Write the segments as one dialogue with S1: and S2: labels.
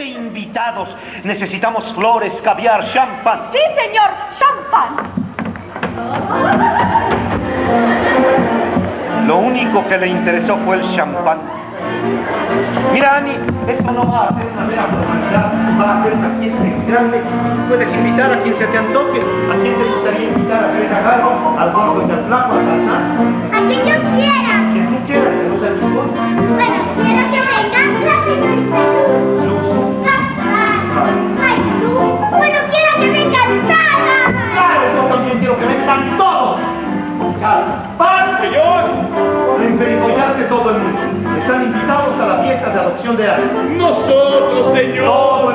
S1: de invitados. Necesitamos flores, caviar, champán.
S2: Sí, señor, champán.
S1: Lo único que le interesó fue el champán. Mira, Ani, esto no va a ser una mera formalidad, va a ser una fiesta grande. Puedes invitar a quien se te antoje. ¿A quién te gustaría invitar? ¿A Greta Garbo? ¿Al gordo y al flaco? ¿Al?
S3: A quien yo quiera.
S1: Quien tú quieras, que no sea tu.
S3: Bueno, quiero que venga la señorita
S1: fiesta de Ani.
S4: Nosotros, señor.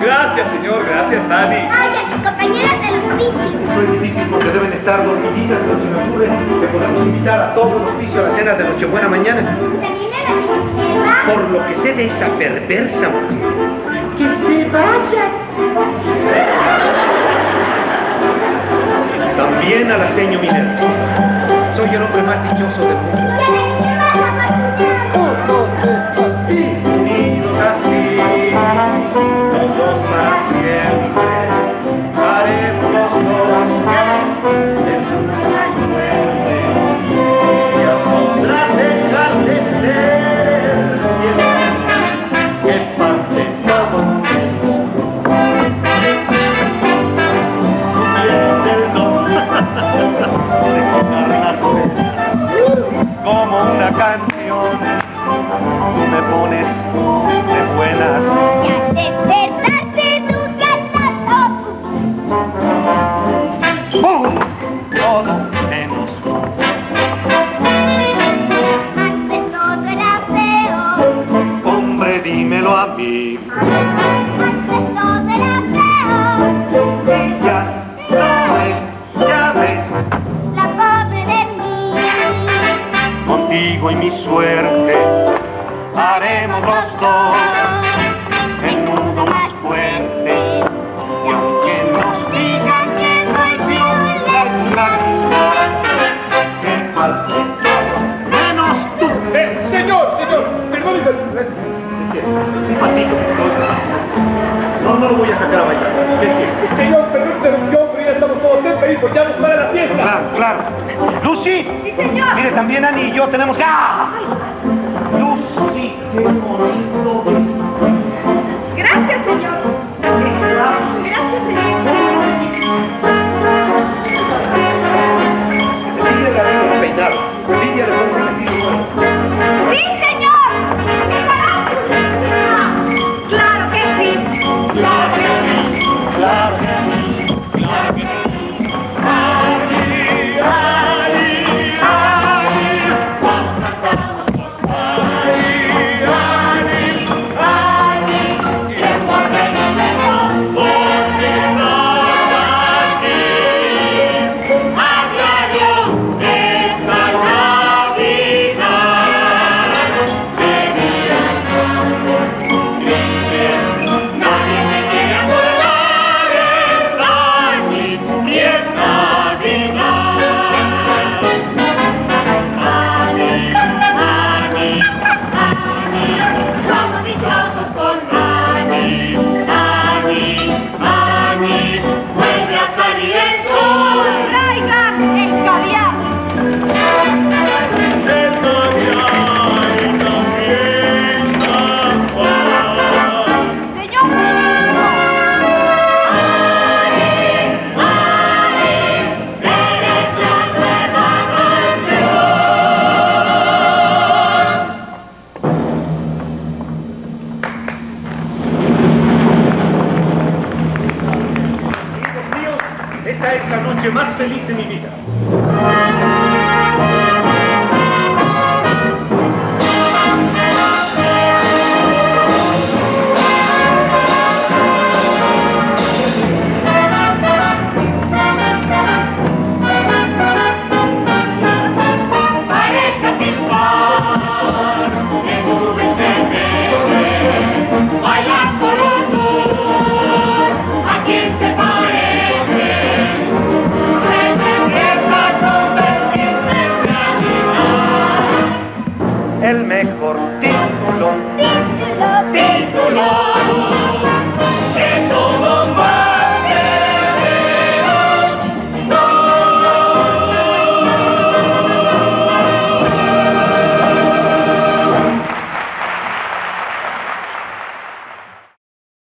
S4: Gracias, señor. Gracias, Dani.
S3: Ay, a compañeras de los oficios.
S1: Esto es difícil porque deben estar dormiditas, pero se me ocurre que podemos invitar a todo el oficio a la cena de Nochebuena mañana.
S3: También a la.
S1: Por lo que sé de esa perversa mujer. Que se vaya. También a la seño Minero. Soy el hombre más dichoso del mundo. A mí.
S3: Antes todo era feo.
S1: Ya, ves,
S3: La pobre de mí.
S1: contigo y mi suerte haremos los dos el nudo más fuerte. Y aunque nos digan que no hay fin, la, que falte menos tú.
S4: Eh, señor, señor. Perdón,
S1: Un patito. No, no lo voy a sacar a bailar. ¿Qué quieres?
S4: Señor, perdón, pero yo ya estamos todos porque ya nos para la fiesta.
S1: Claro, claro. Lucy.
S2: Sí, señor.
S1: Mire, también Ani y yo tenemos que... ¡Ah! Lucy, qué bonito más feliz de mi vida. el mejor título. Título,
S3: título. título.